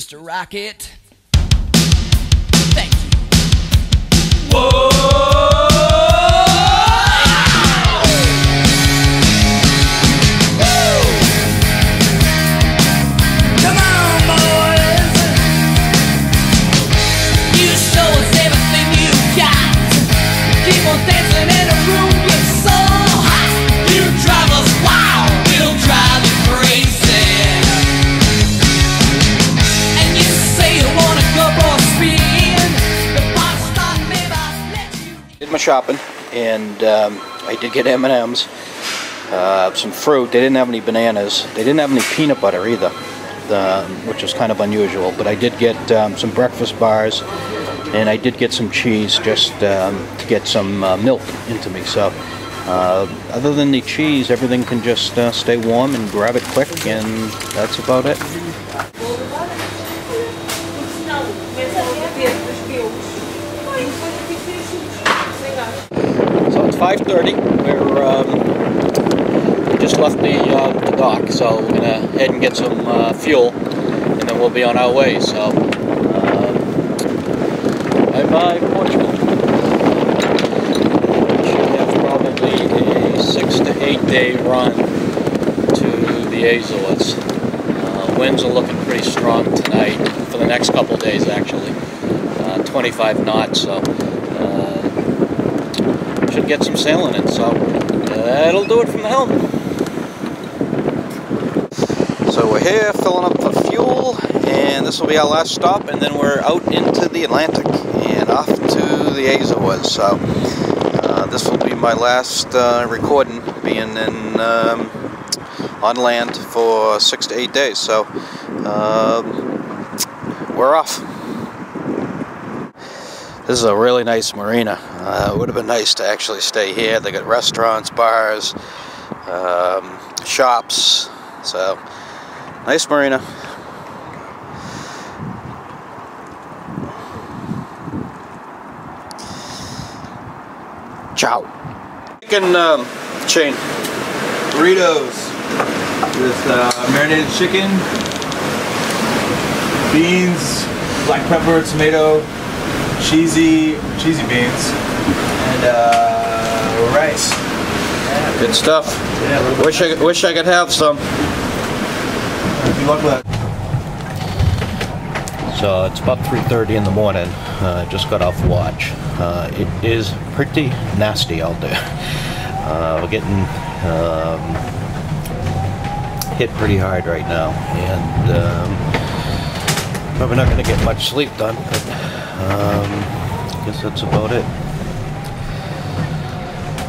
Mr. Rocket. My shopping and um, I did get M&Ms, uh, some fruit. They didn't have any bananas. They didn't have any peanut butter either, which was kind of unusual. But I did get um, some breakfast bars and I did get some cheese just um, to get some uh, milk into me. So uh, other than the cheese, everything can just uh, stay warm and grab it quick and that's about it. 5:30. We're um, we just left the uh, the dock, so we're gonna head and get some uh, fuel, and then we'll be on our way. So, uh, bye bye Portugal. Should have probably a six to eight day run to the Azores. Uh, winds are looking pretty strong tonight for the next couple days, actually. Uh, 25 knots, so. Get some sailing in, so that'll do it from the helm. So we're here filling up for fuel, and this will be our last stop, and then we're out into the Atlantic and off to the Azores. So uh, this will be my last uh, recording, being in um, on land for six to eight days. So um, we're off. This is a really nice marina. Uh, it would have been nice to actually stay here. They got restaurants, bars, um, shops. So, nice marina. Ciao. Chicken um, chain. burritos with uh, marinated chicken, beans, black pepper, tomato, cheesy cheesy beans, and uh, rice. Good stuff. Yeah, a little bit. Wish I wish I could have some. Good luck with that. So it's about 3.30 in the morning. Uh, just got off watch. Uh, it is pretty nasty out there. Uh, we're getting um, hit pretty hard right now. And um, probably not going to get much sleep done. But um, I guess that's about it.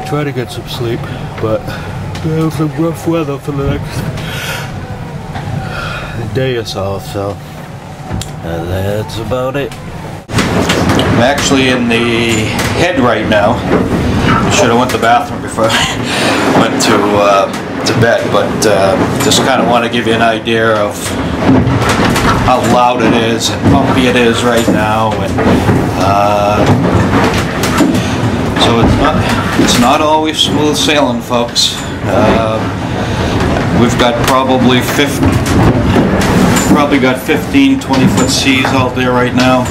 Try to get some sleep, but we have some rough weather for the next day or so. So uh, that's about it. I'm actually in the head right now. Should have went to the bathroom before I went to uh, to bed, but uh, just kind of want to give you an idea of how loud it is and pumpy it is right now, and uh, so it's not it's not always smooth sailing, folks. Uh, we've got probably 50, probably got 15, 20 foot seas out there right now.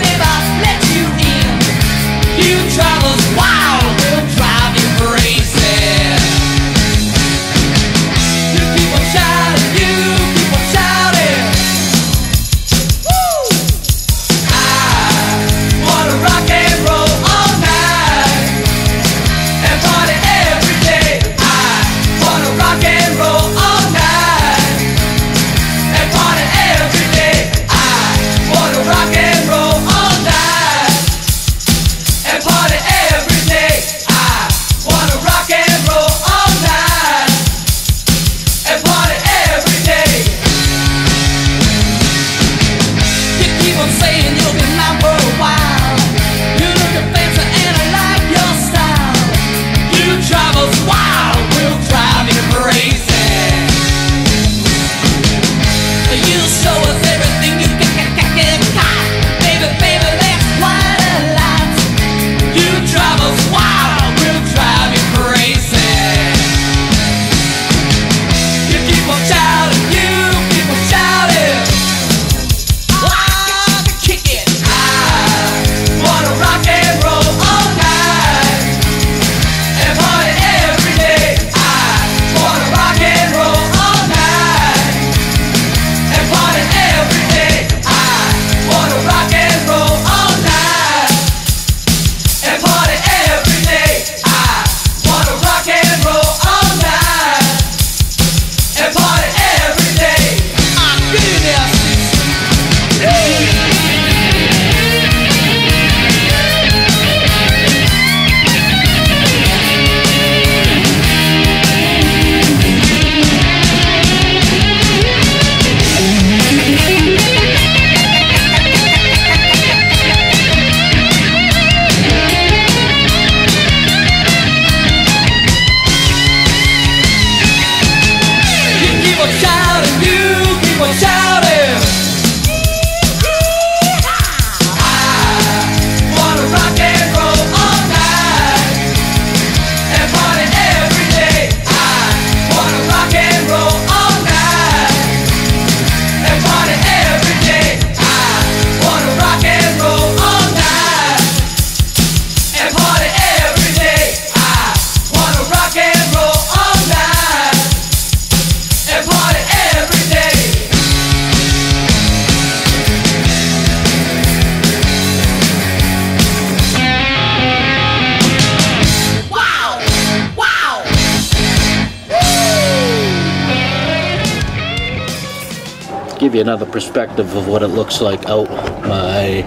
You another perspective of what it looks like out my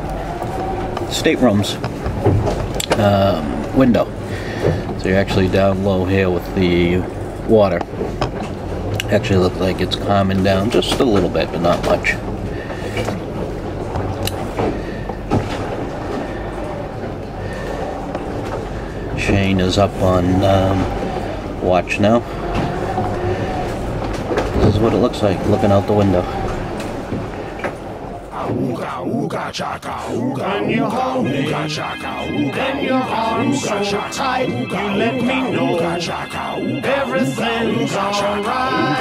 stateroom's um, window. So you're actually down low here with the water. Actually look like it's calming down just a little bit, but not much. Shane is up on um, watch now. This is what it looks like looking out the window. Ooga ooga chaka ooga when you hold me then your arms so tight you let me know everything's alright.